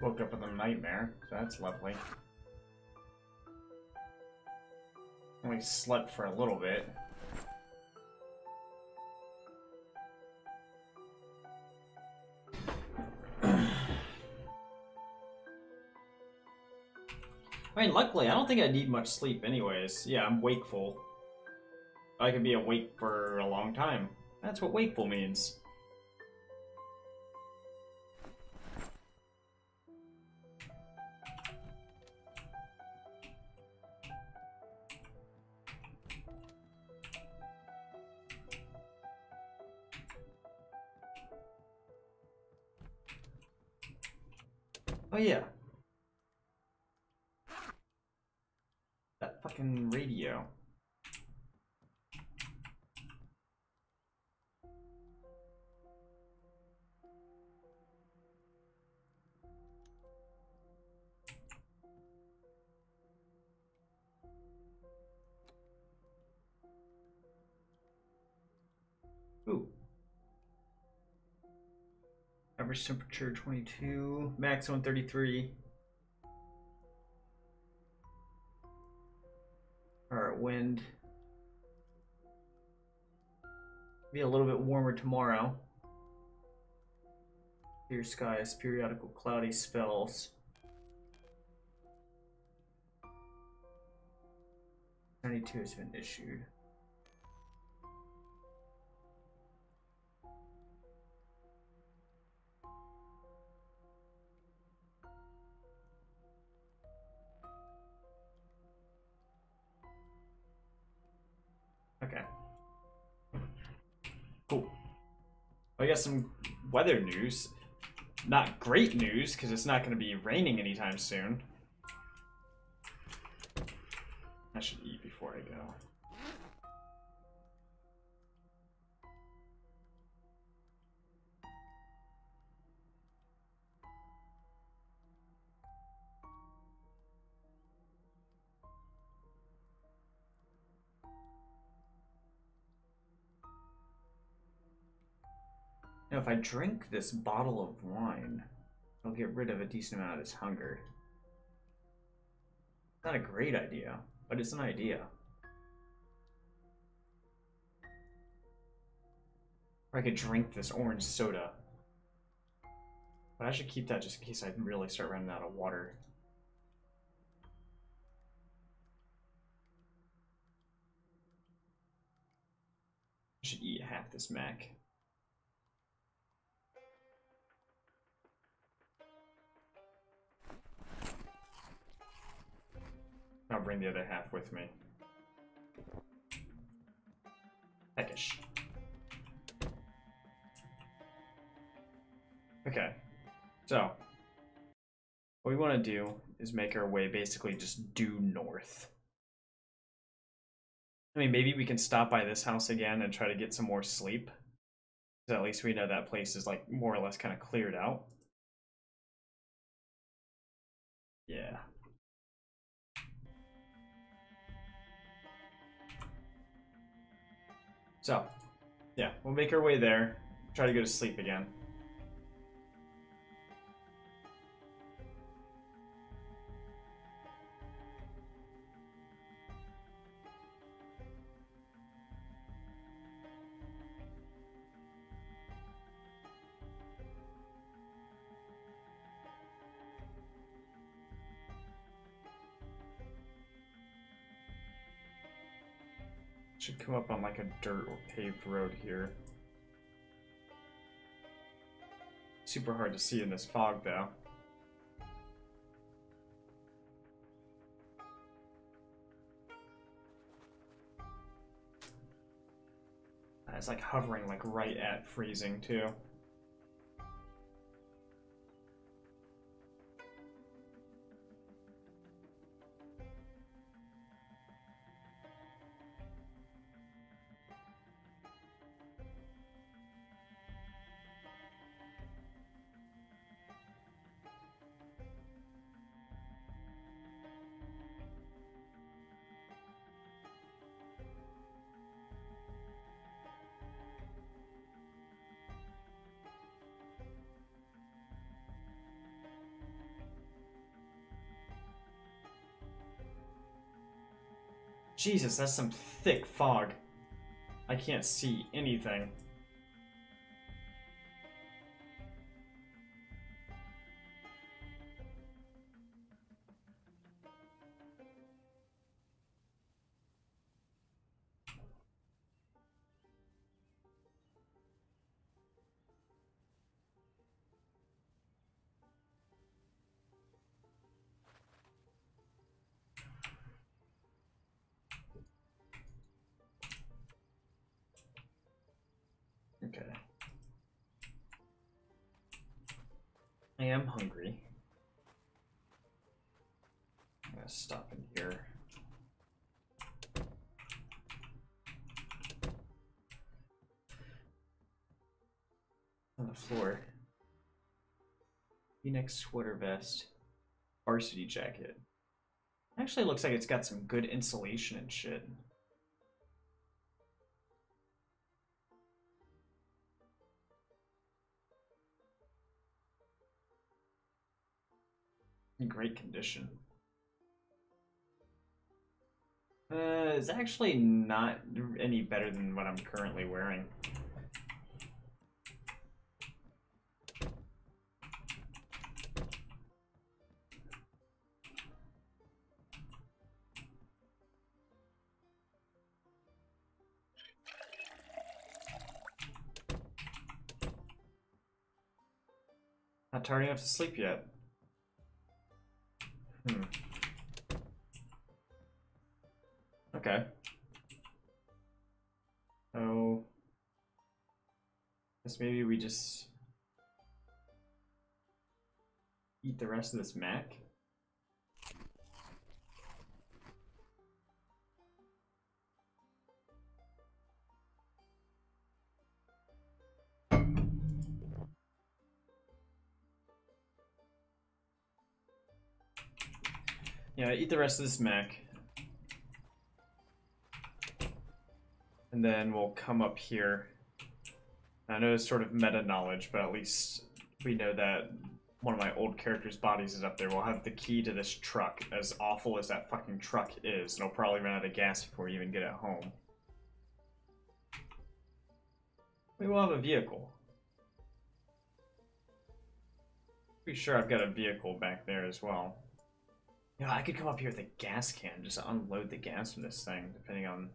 Woke up with a nightmare, so that's lovely. Only slept for a little bit. I mean, luckily, I don't think I need much sleep anyways. Yeah, I'm wakeful. I can be awake for a long time. That's what wakeful means. Oh yeah. That fucking radio. Ooh. Average temperature 22, maximum 33. Alright, wind. Be a little bit warmer tomorrow. Clear skies, periodical cloudy spells. 92 has been issued. Okay. Cool. I got some weather news. Not great news, because it's not going to be raining anytime soon. I should eat Now, if I drink this bottle of wine, I'll get rid of a decent amount of this hunger. Not a great idea, but it's an idea. Or I could drink this orange soda. But I should keep that just in case I really start running out of water. I should eat half this mac. Bring the other half with me. Okay, so what we want to do is make our way basically just due north. I mean, maybe we can stop by this house again and try to get some more sleep. So at least we know that place is like more or less kind of cleared out. Yeah. So, yeah, we'll make our way there. Try to go to sleep again. Should come up on like a dirt or paved road here. Super hard to see in this fog though. It's like hovering like right at freezing too. Jesus, that's some thick fog. I can't see anything. Okay. I am hungry. I'm gonna stop in here. On the floor. Phoenix sweater vest. Varsity jacket. Actually looks like it's got some good insulation and shit. In great condition. Uh, it's actually not any better than what I'm currently wearing. Not tired enough to sleep yet. Okay. So, guess maybe we just eat the rest of this mac. Yeah, eat the rest of this mac. And then we'll come up here. I know it's sort of meta knowledge, but at least we know that one of my old characters' bodies is up there. We'll have the key to this truck, as awful as that fucking truck is. It'll probably run out of gas before we even get it home. We will have a vehicle. Pretty sure I've got a vehicle back there as well. You know, I could come up here with a gas can, just unload the gas from this thing, depending on...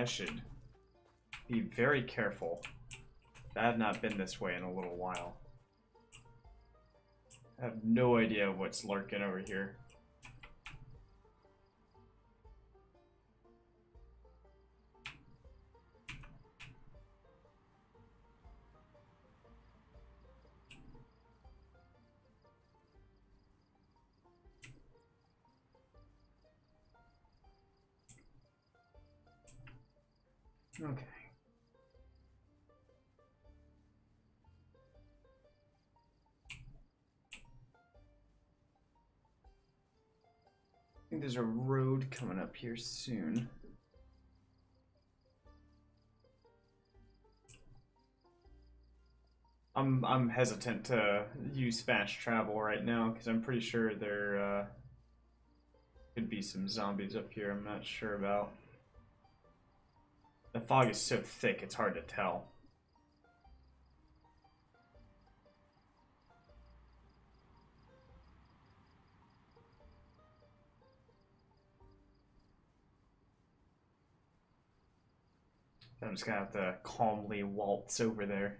I should be very careful. I have not been this way in a little while. I have no idea what's lurking over here. Okay. I think there's a road coming up here soon. I'm I'm hesitant to use fast travel right now because I'm pretty sure there uh, could be some zombies up here. I'm not sure about. The fog is so thick, it's hard to tell. I'm just gonna have to calmly waltz over there.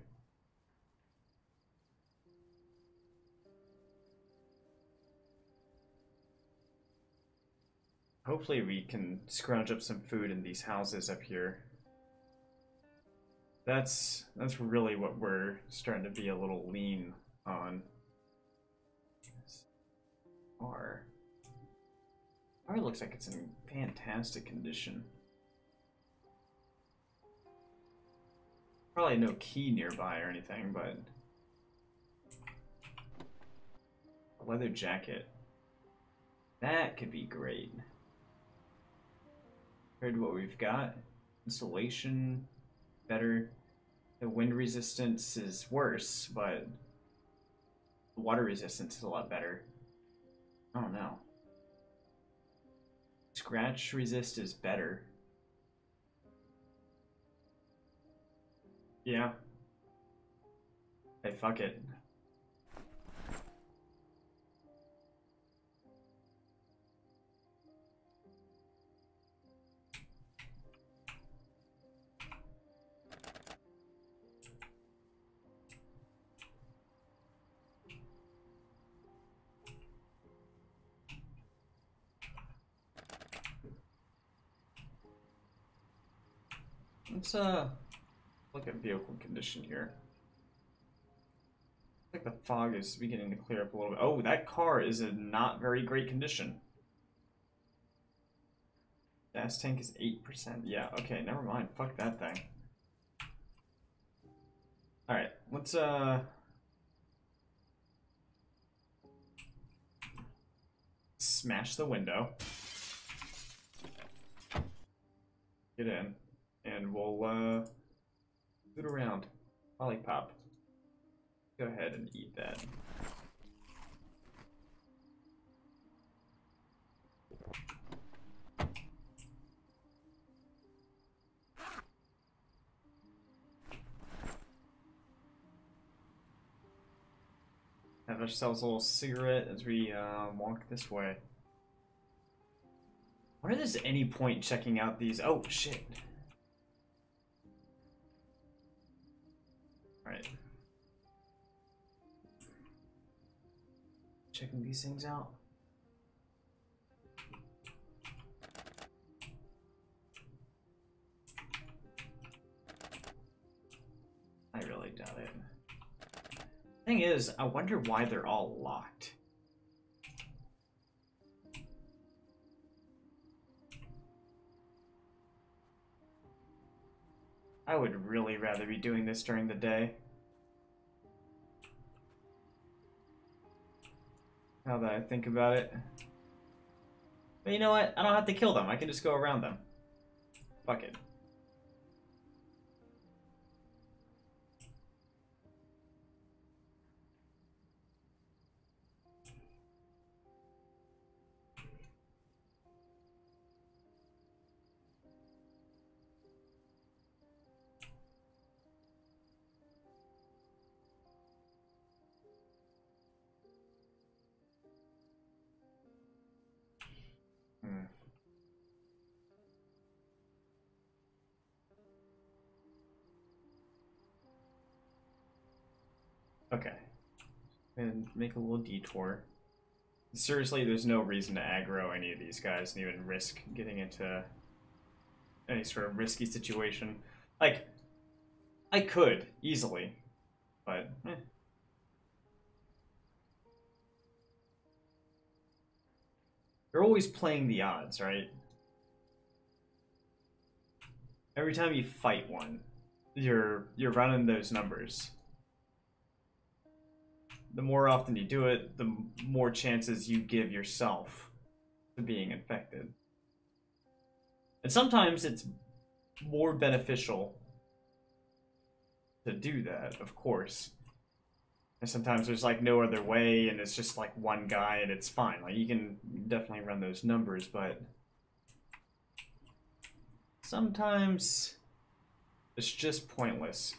Hopefully we can scrounge up some food in these houses up here. That's that's really what we're starting to be a little lean on. R. R looks like it's in fantastic condition. Probably no key nearby or anything, but a leather jacket. That could be great. Heard what we've got, insulation, better. The wind resistance is worse, but the water resistance is a lot better. I don't know. Scratch resist is better. Yeah. Hey, fuck it. Let's uh look at vehicle condition here. Think the fog is beginning to clear up a little bit. Oh, that car is in not very great condition. Gas tank is 8%. Yeah, okay, never mind. Fuck that thing. Alright, let's uh smash the window. Get in and we'll uh, boot around. Lollipop. Go ahead and eat that. Have ourselves a little cigarette as we uh, walk this way. Where is any point checking out these? Oh, shit. Checking these things out. I really doubt it. Thing is, I wonder why they're all locked. I would really rather be doing this during the day. Now that I think about it. But you know what? I don't have to kill them. I can just go around them. Fuck it. Okay. And make a little detour. Seriously, there's no reason to aggro any of these guys and even risk getting into any sort of risky situation. Like, I could, easily, but eh. You're always playing the odds, right? Every time you fight one, you're you're running those numbers. The more often you do it, the more chances you give yourself to being infected. And sometimes it's more beneficial to do that, of course. And sometimes there's like no other way, and it's just like one guy, and it's fine. Like you can definitely run those numbers, but sometimes it's just pointless.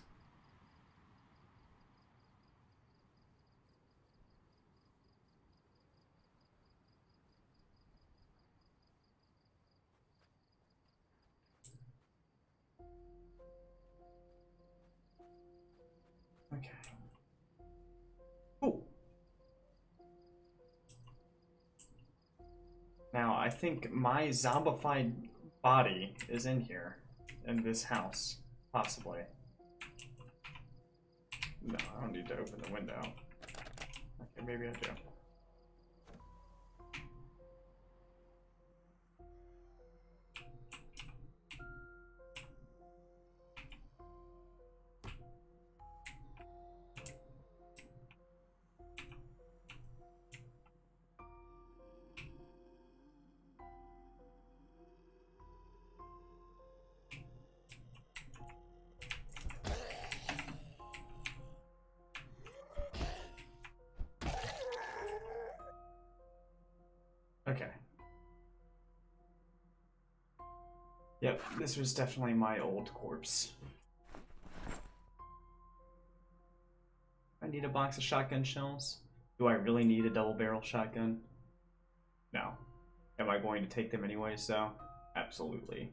Now, I think my zombified body is in here, in this house, possibly. No, I don't need to open the window. Okay, maybe I do. Yep, this was definitely my old corpse. I need a box of shotgun shells. Do I really need a double barrel shotgun? No. Am I going to take them anyway, though? Absolutely.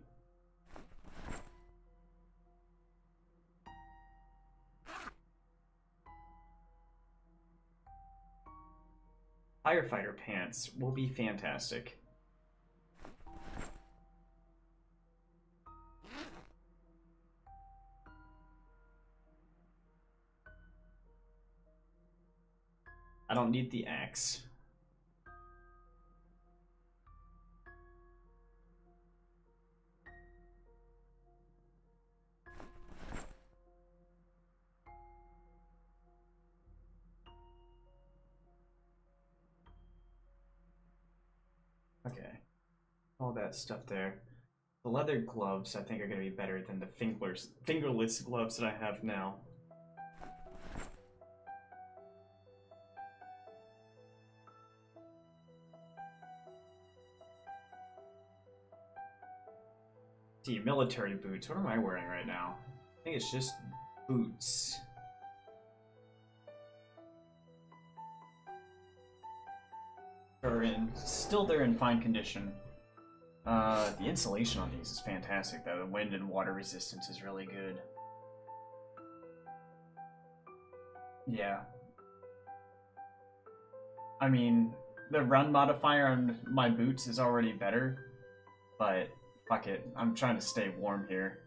Firefighter pants will be fantastic. I don't need the axe. Okay. All that stuff there. The leather gloves, I think, are going to be better than the fingerless, fingerless gloves that I have now. Military boots. What am I wearing right now? I think it's just boots. Are in still they're in fine condition. Uh, the insulation on these is fantastic though. The wind and water resistance is really good. Yeah. I mean, the run modifier on my boots is already better, but fuck it. I'm trying to stay warm here.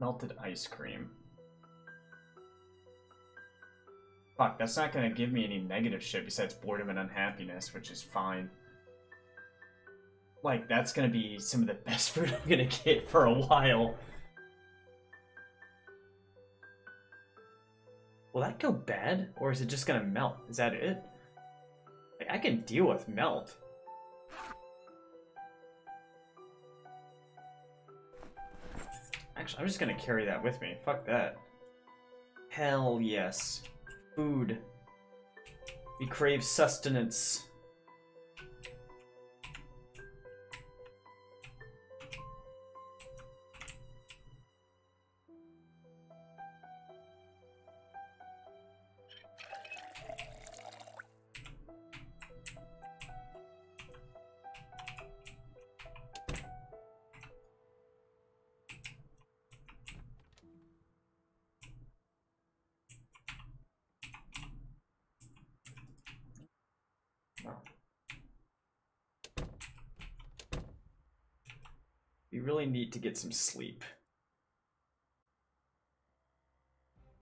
Melted ice cream. Fuck, that's not gonna give me any negative shit besides boredom and unhappiness, which is fine. Like, that's gonna be some of the best food I'm gonna get for a while. Will that go bad? Or is it just gonna melt? Is that it? Like, I can deal with melt. Actually, I'm just gonna carry that with me. Fuck that. Hell yes. Food. We crave sustenance. We really need to get some sleep.